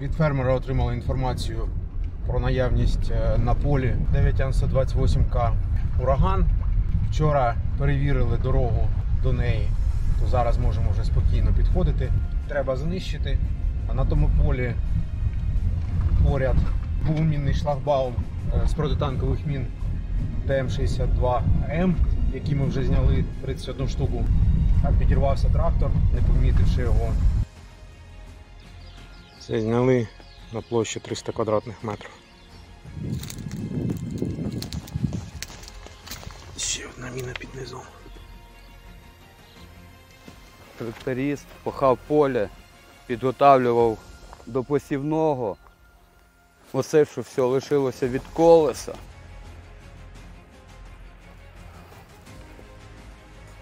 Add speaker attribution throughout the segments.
Speaker 1: Від фермера отримали інформацію про наявність е, на полі 9Ан-128К ураган. Вчора перевірили дорогу до неї, то зараз можемо вже спокійно підходити. Треба знищити. А на тому полі поряд був мінний шлагбаум е, з протитанкових мін ТМ-62М, який ми вже зняли 31 штуку. Так підірвався трактор, не помітивши його. Це зняли на площі 300 квадратних метрів. Ще одна міна під низом.
Speaker 2: Тракторист пахав поле, підготавлював до посівного. Оце, що все лишилося від колеса.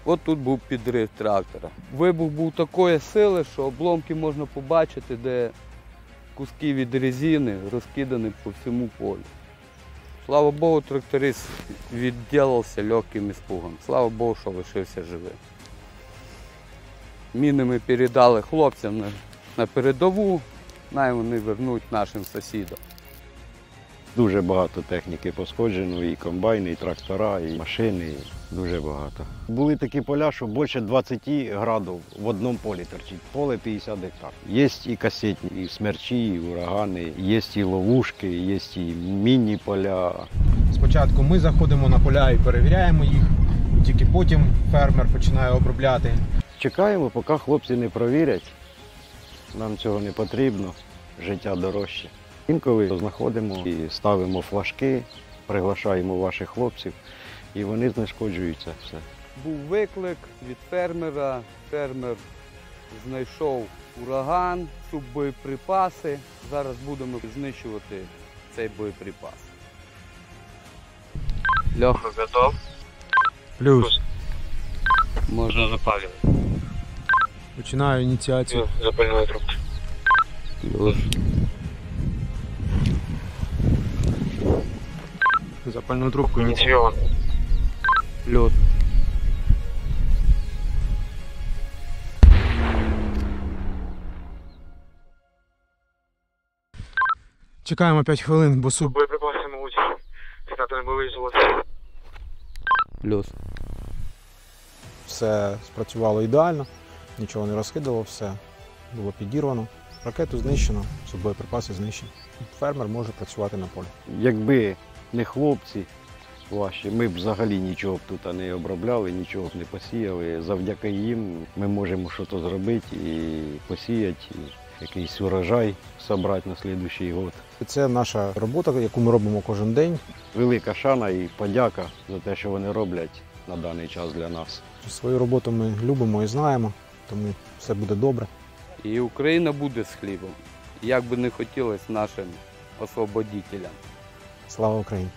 Speaker 2: От тут був підрив трактора. Вибух був такої сили, що обломки можна побачити, де куски від резини розкидані по всьому полю. Слава Богу, тракторист відділився легким іспугом. Слава Богу, що лишився живим. Міни ми передали хлопцям на, на передову, най вони вернуть нашим сусідам.
Speaker 3: Дуже багато техніки пошкоджено, і комбайни, і трактора, і машини. Дуже багато. Були такі поля, що більше 20 градів в одному полі торчить. Поле 50 гектар. Є і касетні, і смерчі, і урагани, є і ловушки, є і мінні поля.
Speaker 1: Спочатку ми заходимо на поля і перевіряємо їх, тільки потім фермер починає обробляти.
Speaker 3: Чекаємо, поки хлопці не провірять. Нам цього не потрібно, життя дорожче. Інколи знаходимо і ставимо флажки, приглашаємо ваших хлопців, і вони знешкоджуються все.
Speaker 2: Був виклик від фермера. Фермер знайшов ураган, тут боєприпаси. Зараз будемо знищувати цей боєприпас. Льоха, готов?
Speaker 1: Плюс.
Speaker 2: Можна
Speaker 4: запалювати.
Speaker 1: Починаю ініціацію.
Speaker 4: Запальної трубки.
Speaker 2: Плюс.
Speaker 1: Запальну трубку.
Speaker 4: Ініційовано.
Speaker 2: Плюс.
Speaker 1: Чекаємо 5 хвилин, бо суб
Speaker 4: Боєприпаси, мабуть, знати не золоті.
Speaker 2: Плюс.
Speaker 1: все спрацювало ідеально, нічого не розкидало, все було підірвано. Ракету знищено, боєприпаси знищені. Фермер може працювати на полі.
Speaker 3: Якби не хлопці ваші, ми б взагалі нічого б тут не обробляли, нічого б не посіяли. Завдяки їм ми можемо щось зробити і посіяти, і якийсь урожай зібрати на наступний год.
Speaker 1: Це наша робота, яку ми робимо кожен день.
Speaker 3: Велика шана і подяка за те, що вони роблять на даний час для нас.
Speaker 1: Свою роботу ми любимо і знаємо, тому все буде добре.
Speaker 2: І Україна буде з хлібом. Як би не хотілося нашим освободителям.
Speaker 1: Слава Україні!